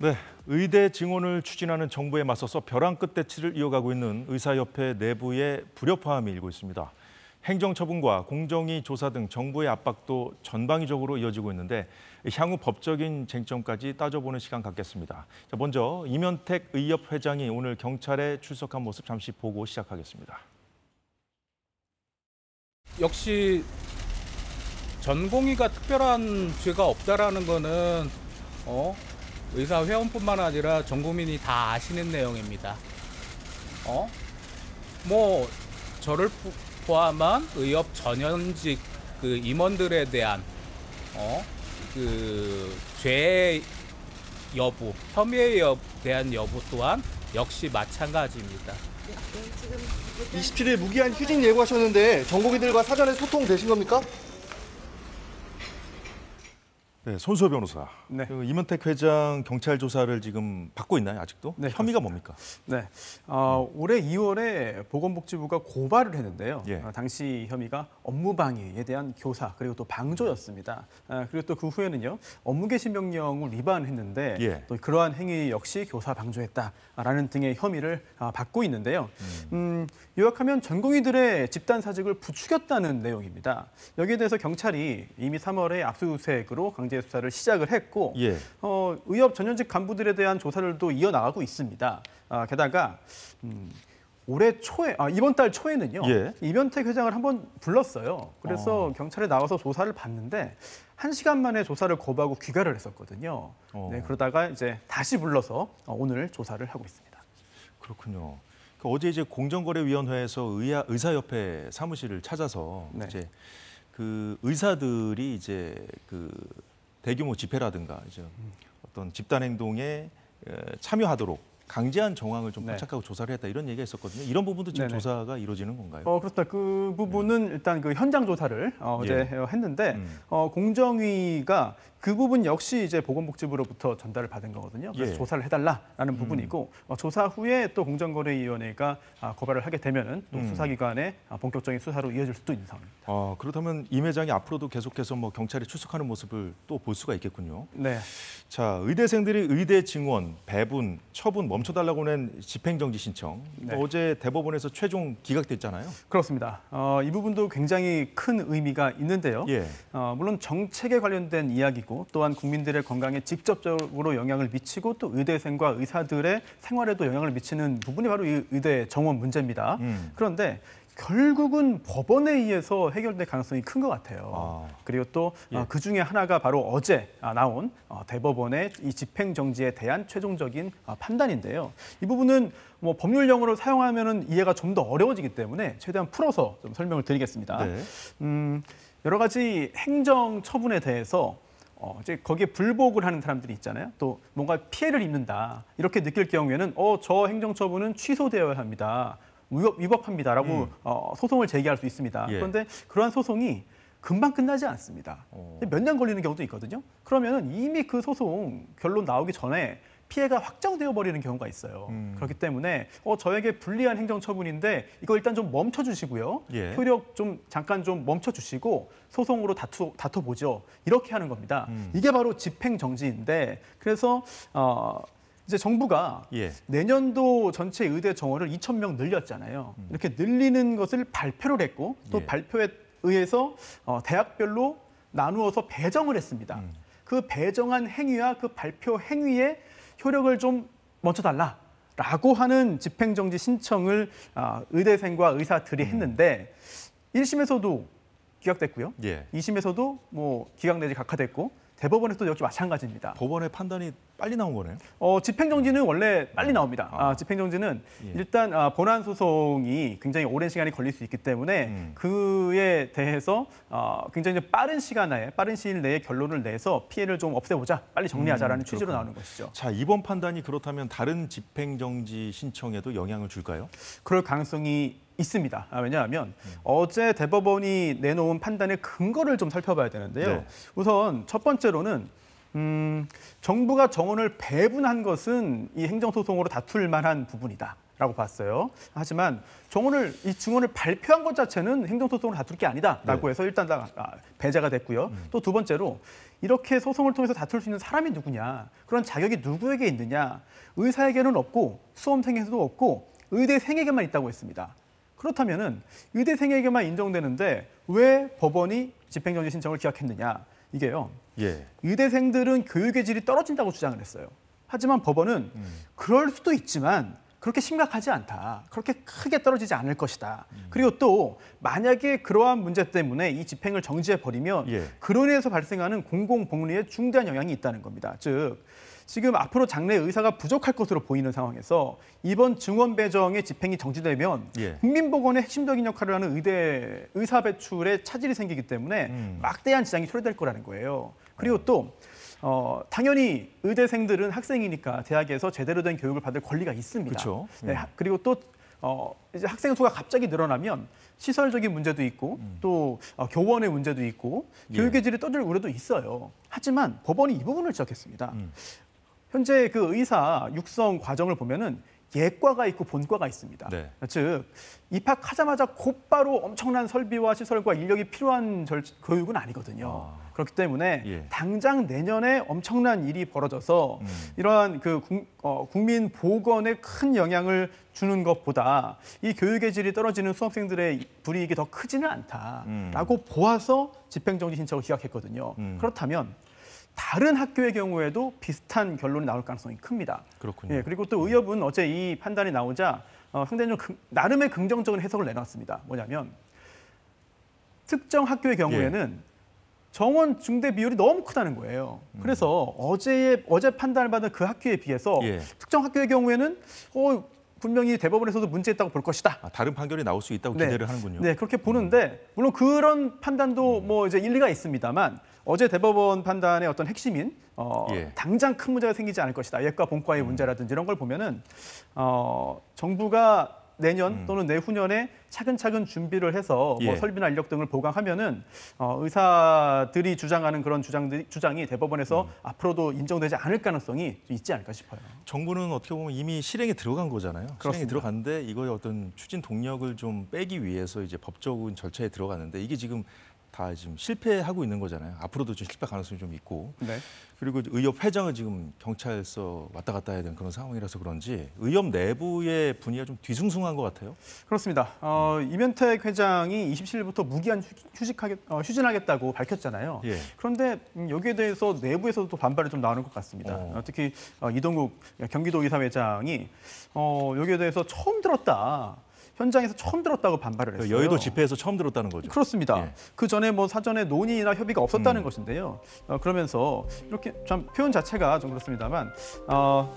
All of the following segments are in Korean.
네, 의대 증원을 추진하는 정부에 맞서서 벼랑 끝 대치를 이어가고 있는 의사협회 내부의 불협화음이 일고 있습니다. 행정처분과 공정위 조사 등 정부의 압박도 전방위적으로 이어지고 있는데 향후 법적인 쟁점까지 따져보는 시간 갖겠습니다. 자, 먼저 이면택 의협 회장이 오늘 경찰에 출석한 모습 잠시 보고 시작하겠습니다. 역시 전공의가 특별한 죄가 없다라는 거는 어? 의사 회원뿐만 아니라 전 국민이 다 아시는 내용입니다. 어? 뭐 저를 포함한 의협 전현직 그 임원들에 대한 어? 그죄 여부, 혐의에 대한 여부 또한 역시 마찬가지입니다. 27일 무기한 휴직 예고하셨는데 전공의들과 사전에 소통되신 겁니까? 네, 손수호 변호사. 네. 그 이문택 회장 경찰 조사를 지금 받고 있나요, 아직도? 네, 혐의가 뭡니까? 네, 어, 올해 2월에 보건복지부가 고발을 했는데요. 예. 어, 당시 혐의가 업무방해에 대한 교사 그리고 또 방조였습니다. 아, 그리고 또 그 후에는요 업무 개시 명령을 위반했는데 예. 또 그러한 행위 역시 교사 방조했다라는 등의 혐의를 아, 받고 있는데요. 음, 요약하면 전공의들의 집단 사직을 부추겼다는 내용입니다. 여기에 대해서 경찰이 이미 3월에 압수수색으로 강제 수사를 시작을 했고 예. 어, 의협 전현직 간부들에 대한 조사를 또 이어나가고 있습니다. 아, 게다가 음, 올해 초에 아, 이번 달 초에는요 예. 이변택 회장을 한번 불렀어요. 그래서 어. 경찰에 나와서 조사를 받는데 한 시간 만에 조사를 거부하고 귀가를 했었거든요. 어. 네, 그러다가 이제 다시 불러서 어, 오늘 조사를 하고 있습니다. 그렇군요. 그 어제 이제 공정거래위원회에서 의사, 의사협회 사무실을 찾아서 네. 이제 그 의사들이 이제 그 대규모 집회라든가 이제 어떤 집단 행동에 에, 참여하도록 강제한 정황을 좀 네. 포착하고 조사를 했다 이런 얘기가 있었거든요. 이런 부분도 지금 네네. 조사가 이루어지는 건가요? 어, 그렇습니다. 그 부분은 일단 그 현장 조사를 어, 제 예. 했는데 음. 어, 공정위가 그 부분 역시 이제 보건복지부로부터 전달을 받은 거거든요. 그래서 예. 조사를 해달라라는 음. 부분이고 어, 조사 후에 또 공정거래위원회가 아, 고발을 하게 되면은 또 음. 수사기관의 아, 본격적인 수사로 이어질 수도 있는 상황입니다. 아, 그렇다면 임 회장이 앞으로도 계속해서 뭐 경찰에 출석하는 모습을 또 볼 수가 있겠군요. 네. 자, 의대생들이 의대 증원, 배분, 처분 멈춰달라고 낸 집행정지 신청 네. 어제 대법원에서 최종 기각됐잖아요. 그렇습니다. 어, 이 부분도 굉장히 큰 의미가 있는데요. 예. 어, 물론 정책에 관련된 이야기고 또한 국민들의 건강에 직접적으로 영향을 미치고 또 의대생과 의사들의 생활에도 영향을 미치는 부분이 바로 이 의대 정원 문제입니다. 음. 그런데 결국은 법원에 의해서 해결될 가능성이 큰 것 같아요. 아. 그리고 또 예. 그 중에 하나가 바로 어제 아, 나온 어, 대법원의 이 집행 정지에 대한 최종적인 어, 판단인데요. 이 부분은 뭐 법률 용어를 사용하면은 이해가 좀 더 어려워지기 때문에 최대한 풀어서 좀 설명을 드리겠습니다. 네. 음, 여러 가지 행정 처분에 대해서 어, 이제 거기에 불복을 하는 사람들이 있잖아요. 또 뭔가 피해를 입는다 이렇게 느낄 경우에는 어, 저 행정 처분은 취소되어야 합니다. 위법, 위법 합니다라고 음. 어, 소송을 제기할 수 있습니다. 예. 그런데 그러한 소송이 금방 끝나지 않습니다. 어. 몇년 걸리는 경우도 있거든요. 그러면은 이미 그 소송 결론 나오기 전에 피해가 확정되어 버리는 경우가 있어요. 음. 그렇기 때문에 어 저에게 불리한 행정 처분인데 이거 일단 좀 멈춰 주시고요. 예. 효력 좀 잠깐 좀 멈춰 주시고 소송으로 다투 다퉈 보죠. 이렇게 하는 겁니다. 음. 이게 바로 집행 정지인데 그래서 어 이제 정부가 예. 내년도 전체 의대 정원을 2천 명 늘렸잖아요. 이렇게 늘리는 것을 발표를 했고 또 음. 예. 발표에 의해서 어, 대학별로 나누어서 배정을 했습니다. 음. 그 배정한 행위와 그 발표 행위의 효력을 좀 멈춰달라 라고 하는 집행정지 신청을 아, 의대생과 의사들이 음. 했는데 1심에서도 기각됐고요. 예. 2심에서도 뭐 기각 내지 각하됐고 대법원에서도 역시 마찬가지입니다. 법원의 판단이 빨리 나온 거네요. 어, 집행정지는 원래 빨리 나옵니다. 아. 아, 집행정지는 예. 일단 아, 본안 소송이 굉장히 오랜 시간이 걸릴 수 있기 때문에 음. 그에 대해서 어, 굉장히 빠른 시간 내에 빠른 시일 내에 결론을 내서 피해를 좀 없애보자, 빨리 정리하자라는 음, 취지로. 나오는 것이죠. 자, 이번 판단이 그렇다면 다른 집행정지 신청에도 영향을 줄까요? 그럴 가능성이 있습니다. 아, 왜냐하면 음. 어제 대법원이 내놓은 판단의 근거를 좀 살펴봐야 되는데요. 네. 우선 첫 번째로는 음, 정부가 정원을 배분한 것은 이 행정소송으로 다툴 만한 부분이다. 라고 봤어요. 하지만 정원을 이 증언을 발표한 것 자체는 행정소송을 다툴 게 아니다라고 네. 해서 일단 다 아, 배제가 됐고요. 또두 번째로 이렇게 소송을 통해서 다툴 수 있는 사람이 누구냐, 그런 자격이 누구에게 있느냐, 의사에게는 없고 수험생에게도 없고 의대생에게만 있다고 했습니다. 그렇다면은 의대생에게만 인정되는데 왜 법원이 집행정지 신청을 기각했느냐? 이게요. 예. 의대생들은 교육의 질이 떨어진다고 주장을 했어요. 하지만 법원은 그럴 수도 있지만 그렇게 심각하지 않다. 그렇게 크게 떨어지지 않을 것이다. 그리고 또 만약에 그러한 문제 때문에 이 집행을 정지해 버리면 예. 그로 인해서 발생하는 공공복리에 중대한 영향이 있다는 겁니다. 즉 지금 앞으로 장래 의사가 부족할 것으로 보이는 상황에서 이번 증원 배정의 집행이 정지되면 예. 국민보건의 핵심적인 역할을 하는 의대 의사 배출에 차질이 생기기 때문에 음. 막대한 지장이 초래될 거라는 거예요. 그리고 또 어, 당연히 의대생들은 학생이니까 대학에서 제대로 된 교육을 받을 권리가 있습니다. 그쵸. 네, 음. 하- 그리고 또 어, 이제 학생 수가 갑자기 늘어나면 시설적인 문제도 있고 또 어, 교원의 문제도 있고 음. 예. 교육의 질이 떠들 우려도 있어요. 하지만 법원이 이 부분을 지적했습니다. 음. 현재 그 의사 육성 과정을 보면은 예과가 있고 본과가 있습니다. 네. 즉 입학하자마자 곧바로 엄청난 설비와 시설과 인력이 필요한 절, 교육은 아니거든요. 아. 그렇기 때문에 예. 당장 내년에 엄청난 일이 벌어져서 음. 이러한 그 국, 어, 국민 보건에 큰 영향을 주는 것보다 이 교육의 질이 떨어지는 수험생들의 불이익이 더 크지는 않다라고 보아서 집행정지 신청을 기각했거든요. 음. 그렇다면 다른 학교의 경우에도 비슷한 결론이 나올 가능성이 큽니다. 그렇군요. 예, 그리고 또 의협은 어제 이 판단이 나오자 어, 상당히 좀 긍- 나름의 긍정적인 해석을 내놨습니다. 뭐냐면 특정 학교의 경우에는 정원 중대 비율이 너무 크다는 거예요. 그래서 어제의 어제 판단을 받은 그 학교에 비해서 예. 특정 학교의 경우에는 어, 분명히 대법원에서도 문제있다고 볼 것이다. 아, 다른 판결이 나올 수 있다고 네. 기대를 하는군요. 네, 그렇게 보는데 물론 그런 판단도 뭐 이제 일리가 있습니다만 어제 대법원 판단의 어떤 핵심인 어, 예. 당장 큰 문제가 생기지 않을 것이다. 예과 본과의 문제라든지 이런 걸 보면은 어, 정부가 내년 또는 내후년에 차근차근 준비를 해서 뭐 예. 설비나 인력 등을 보강하면은 어, 의사들이 주장하는 그런 주장들이 주장이 대법원에서 앞으로도 인정되지 않을 가능성이 좀 있지 않을까 싶어요. 정부는 어떻게 보면 이미 실행에 들어간 거잖아요. 실행에 그렇습니다. 들어갔는데 이거의 어떤 추진 동력을 좀 빼기 위해서 이제 법적인 절차에 들어갔는데 이게 지금 다 지금 실패하고 있는 거잖아요. 앞으로도 좀 실패 가능성이 좀 있고 네. 그리고 의협 회장은 지금 경찰서 왔다 갔다 해야 되는 그런 상황이라서 그런지 의협 내부의 분위기가 좀 뒤숭숭한 것 같아요. 그렇습니다. 어, 이면택 회장이 27일부터 무기한 휴- 휴직하겠, 어, 휴진하겠다고 밝혔잖아요. 예. 그런데 음, 여기에 대해서 내부에서도 또 반발이 좀 나오는 것 같습니다. 어. 어, 특히 어, 이동국 경기도 이사회장이 어, 여기에 대해서 처음 들었다. 현장에서 처음 들었다고 반발을 했어요. 여의도 집회에서 처음 들었다는 거죠. 그렇습니다. 예. 그 전에 뭐 사전에 논의나 협의가 없었다는 음. 것인데요. 어, 그러면서 이렇게 참 표현 자체가 좀 그렇습니다만 어,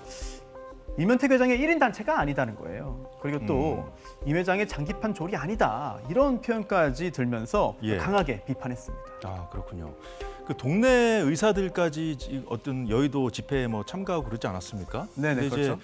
이면택 회장의 1인 단체가 아니다는 거예요. 그리고 또이 음. 회장의 장기판 조리 아니다 이런 표현까지 들면서 예. 강하게 비판했습니다. 아 그렇군요. 그 동네 의사들까지 지- 어떤 여의도 집회에 뭐 참가하고 그러지 않았습니까? 네네, 근데 이제 그렇죠.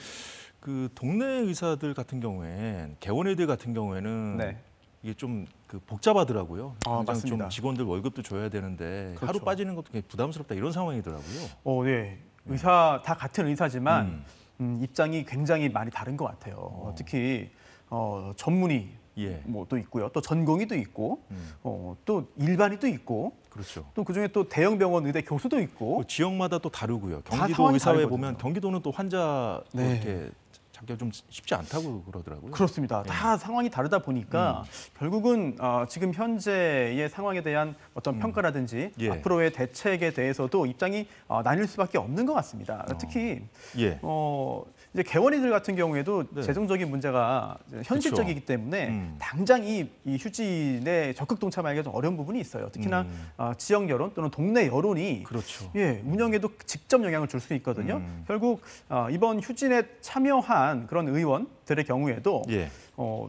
그 동네 의사들 같은 경우엔 개원의대 같은 경우에는 네. 이게 좀 그 복잡하더라고요. 아, 맞습니다. 좀 직원들 월급도 줘야 되는데 하루 그렇죠. 빠지는 것도 굉장히 부담스럽다 이런 상황이더라고요. 어, 네. 의사 다 같은 의사지만 음. 음, 입장이 굉장히 많이 다른 것 같아요. 어, 특히 어, 전문의 예, 뭐도 있고요, 또 전공의도 있고, 음. 어, 또 일반의도 있고, 그렇죠. 또 그중에 또 대형 병원 의대 교수도 있고 그 지역마다 또 다르고요. 다 경기도 의사회 다르거든요. 보면 경기도는 또 환자 또 네. 이렇게 잡기가 좀 쉽지 않다고 그러더라고요. 그렇습니다. 다 상황이 다르다 보니까 결국은 어, 지금 현재의 상황에 대한 어떤 평가라든지 예. 앞으로의 대책에 대해서도 입장이 어, 나뉠 수밖에 없는 것 같습니다. 특히 예. 어, 이제 개원이들 같은 경우에도 네. 재정적인 문제가 현실적이기 때문에 음. 당장 이, 이 휴진에 적극 동참하기가 좀 어려운 부분이 있어요. 특히나 음. 어, 지역 여론 또는 동네 여론이 그렇죠. 예, 운영에도 직접 영향을 줄 수 있거든요. 음. 결국 어, 이번 휴진에 참여한 그런 의원들의 경우에도 예. 어,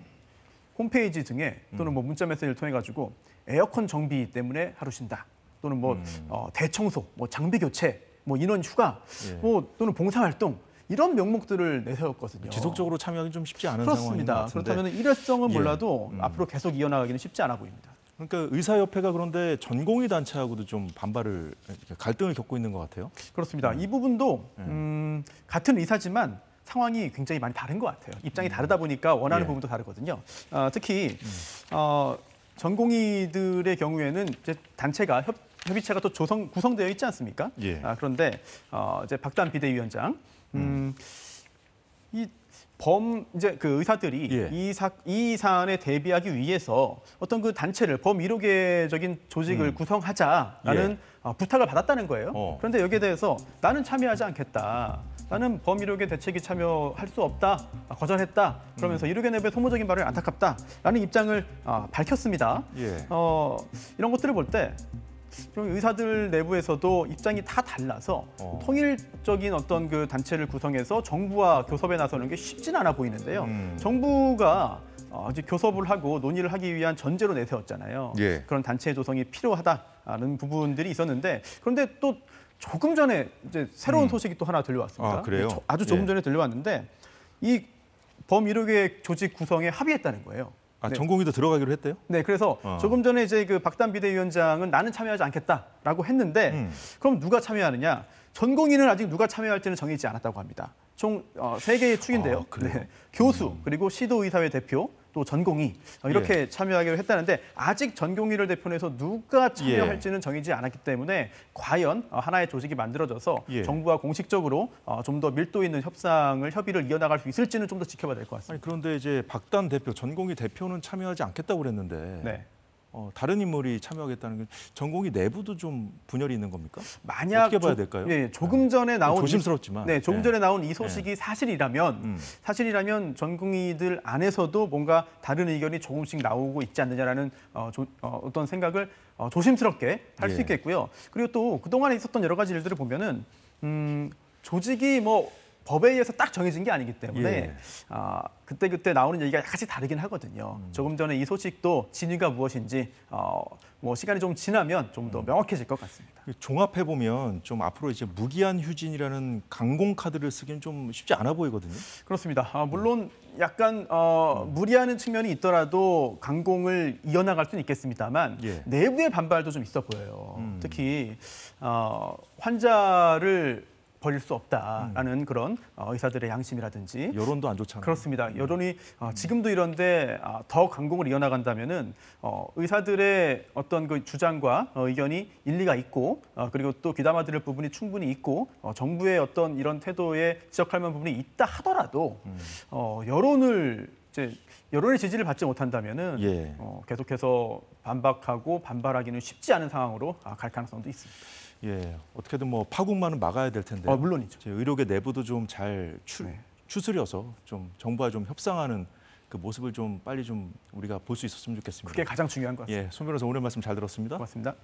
홈페이지 등에 또는 뭐 문자 메시지를 통해 가지고 에어컨 정비 때문에 하루 쉰다. 또는 뭐 음. 어, 대청소, 뭐 장비 교체, 뭐 인원 휴가, 예. 뭐 또는 봉사 활동 이런 명목들을 내세웠거든요. 지속적으로 참여하기 좀 쉽지 않은 그렇습니다. 그렇다면 일회성은 예. 몰라도 음. 앞으로 계속 이어나가기는 쉽지 않아 보입니다. 그러니까 의사협회가 그런데 전공의 단체하고도 좀 반발을 갈등을 겪고 있는 것 같아요. 그렇습니다. 이 부분도 네. 음, 같은 의사지만 상황이 굉장히 많이 다른 것 같아요. 입장이 다르다 보니까 원하는 예. 부분도 다르거든요. 아, 특히 어, 전공의들의 경우에는 이제 단체가 협, 협의체가 또 조성 구성되어 있지 않습니까? 예. 아, 그런데 어, 이제 박단 비대위원장 음, 이 범 이제 그 의사들이 예. 이, 사, 이 사안에 대비하기 위해서 어떤 그 단체를 범의료계적인 조직을 음. 구성하자라는 예. 어, 부탁을 받았다는 거예요. 어. 그런데 여기에 대해서 나는 참여하지 않겠다. 나는 범의료계 대책에 참여할 수 없다. 아, 거절했다. 그러면서 음. 내부의 소모적인 발언이 안타깝다 라는 입장을 아, 밝혔습니다. 예. 어, 이런 것들을 볼때 의사들 내부에서도 입장이 다 달라서 어. 통일적인 어떤 그 단체를 구성해서 정부와 교섭에 나서는 게 쉽진 않아 보이는데요. 음. 정부가 어, 이제 교섭을 하고 논의를 하기 위한 전제로 내세웠잖아요. 예. 그런 단체 조성이 필요하다는 부분들이 있었는데 그런데 또 조금 전에 이제 새로운 음. 소식이 또 하나 들려왔습니다. 아, 그래요? 아주 조금 예. 전에 들려왔는데 이 범의료계 조직 구성에 합의했다는 거예요. 아, 네. 전공의도 들어가기로 했대요? 네, 그래서 어. 조금 전에 이제 그 박단 비대위원장은 나는 참여하지 않겠다라고 했는데 음. 그럼 누가 참여하느냐? 전공인은 아직 누가 참여할지는 정해지지 않았다고 합니다. 총 어, 세 개의 축인데요. 아? 음. 교수 그리고 시도의사회 대표 또 전공의 어, 이렇게 참여하기로 했다는데 아직 전공의를 대표해서 누가 참여할지는 정해지지 않았기 때문에 과연 어, 하나의 조직이 만들어져서 예. 정부와 공식적으로 어, 좀더 밀도 있는 협상을 협의를 이어나갈 수 있을지는 좀 더 지켜봐야 될 것 같습니다. 아니 그런데 이제 박단 대표, 전공의 대표는 참여하지 않겠다고 그랬는데 네. 어, 다른 인물이 참여하겠다는 게 전공의 내부도 좀 분열이 있는 겁니까? 만약 어떻게 봐야 조- 될까요? 예, 조금 전에 나온 이- 조심스럽지만. 네, 조금 네. 전에 나온 이 소식이 사실이라면 음. 사실이라면 전공의들 안에서도 뭔가 다른 의견이 조금씩 나오고 있지 않느냐라는 어, 조, 어, 떤 생각을 어, 조심스럽게 할수 예. 있겠고요. 그리고 또 그동안에 있었던 여러 가지 일들을 보면은 음, 조직이 뭐 법에 의해서 딱 정해진 게 아니기 때문에 예. 아, 그때 그때 나오는 얘기가 약간씩 다르긴 하거든요. 음. 조금 전에 이 소식도 진위가 무엇인지 어, 뭐 시간이 좀 지나면 좀 음. 더 명확해질 것 같습니다. 종합해 보면 좀 앞으로 이제 무기한 휴진이라는 강공 카드를 쓰기는 좀 쉽지 않아 보이거든요. 그렇습니다. 아, 물론 약간 어, 무리하는 측면이 있더라도 강공을 이어나갈 수는 있겠습니다만 예. 내부의 반발도 좀 있어 보여요. 음. 특히 어, 환자를 버릴 수 없다라는 그런 어, 의사들의 양심이라든지 여론도 안 좋잖아요. 그렇습니다. 여론이 어, 지금도 이런데 아, 더 강공을 이어나간다면은 어, 의사들의 어떤 그 주장과 어, 의견이 일리가 있고 어, 그리고 또 귀담아 들을 부분이 충분히 있고 어, 정부의 어떤 이런 태도에 지적할 만한 부분이 있다 하더라도 어, 여론을 이제 여론의 지지를 받지 못한다면은 예. 어, 계속해서 반박하고 반발하기는 쉽지 않은 상황으로 아, 갈 가능성도 있습니다. 예, 어떻게든 뭐 파국만은 막아야 될 텐데. 어, 물론이죠. 제 의료계 내부도 좀잘 네. 추스려서 좀 정부와 좀 협상하는 그 모습을 좀 빨리 좀 우리가 볼 수 있었으면 좋겠습니다. 그게 가장 중요한 것 같습니다. 예, 손 변호사 오늘 말씀 잘 들었습니다. 고맙습니다.